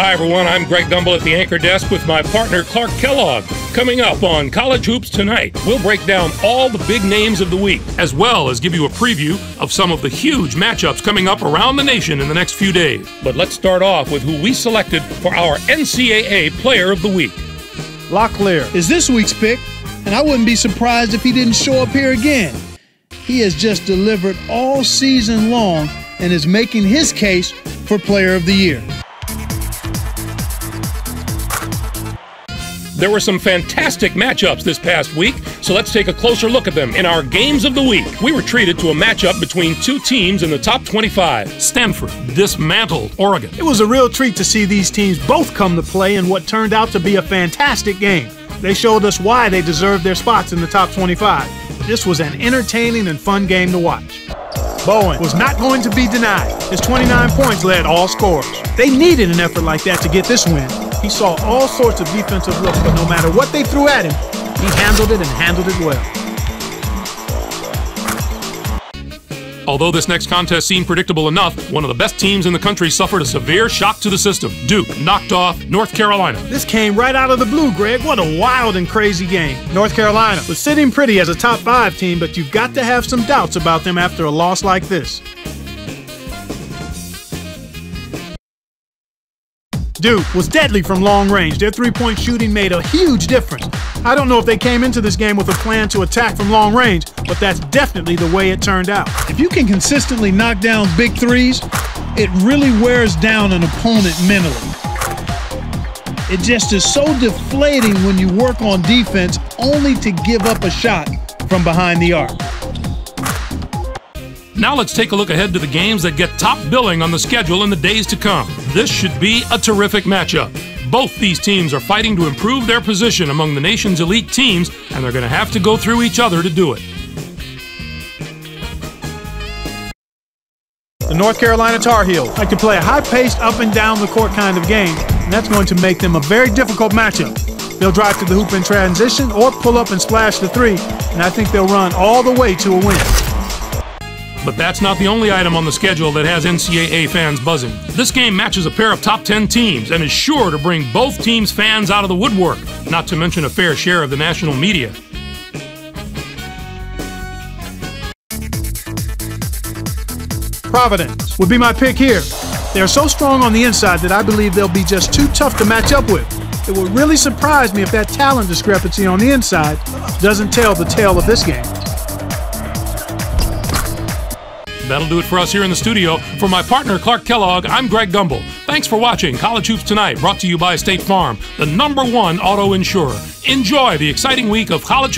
Hi, everyone. I'm Greg Gumbel at the anchor desk with my partner Clark Kellogg. Coming up on College Hoops Tonight, we'll break down all the big names of the week, as well as give you a preview of some of the huge matchups coming up around the nation in the next few days. But let's start off with who we selected for our NCAA Player of the Week. Locklear is this week's pick, and I wouldn't be surprised if he didn't show up here again. He has just delivered all season long and is making his case for Player of the Year. There were some fantastic matchups this past week, so let's take a closer look at them in our Games of the Week. We were treated to a matchup between two teams in the top 25. Stanford dismantled Oregon. It was a real treat to see these teams both come to play in what turned out to be a fantastic game. They showed us why they deserved their spots in the top 25. This was an entertaining and fun game to watch. Bowen was not going to be denied. His 29 points led all scorers. They needed an effort like that to get this win, he saw all sorts of defensive looks, but no matter what they threw at him, he handled it and handled it well. Although this next contest seemed predictable enough, one of the best teams in the country suffered a severe shock to the system. Duke knocked off North Carolina. This came right out of the blue, Greg. What a wild and crazy game. North Carolina was sitting pretty as a top five team, but you've got to have some doubts about them after a loss like this. Duke was deadly from long range. Their three point shooting made a huge difference. I don't know if they came into this game with a plan to attack from long range, but that's definitely the way it turned out. If you can consistently knock down big threes, it really wears down an opponent mentally. It just is so deflating when you work on defense only to give up a shot from behind the arc. Now let's take a look ahead to the games that get top billing on the schedule in the days to come. This should be a terrific matchup. Both these teams are fighting to improve their position among the nation's elite teams, and they're going to have to go through each other to do it. The North Carolina Tar Heels like to play a high-paced, up and down the court kind of game, and that's going to make them a very difficult matchup. They'll drive to the hoop in transition or pull up and splash the three, and I think they'll run all the way to a win. But that's not the only item on the schedule that has NCAA fans buzzing. This game matches a pair of top 10 teams and is sure to bring both teams' fans out of the woodwork, not to mention a fair share of the national media. Providence would be my pick here. They are so strong on the inside that I believe they'll be just too tough to match up with. It would really surprise me if that talent discrepancy on the inside doesn't tell the tale of this game. That'll do it for us here in the studio. For my partner, Clark Kellogg, I'm Greg Gumbel. Thanks for watching College Hoops Tonight, brought to you by State Farm, the number one auto insurer. Enjoy the exciting week of college